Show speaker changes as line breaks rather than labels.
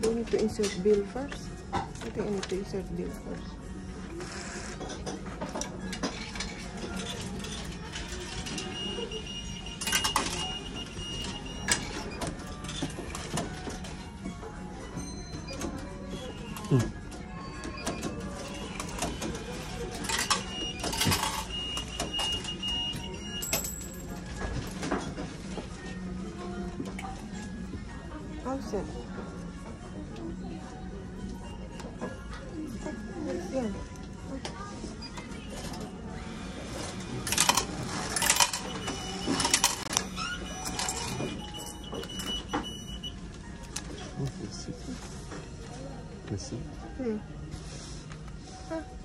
Do we need to insert bill first? I think I need to insert bill first. Mm. Olha o seu.
Merci. Merci.
Mmh. Ah.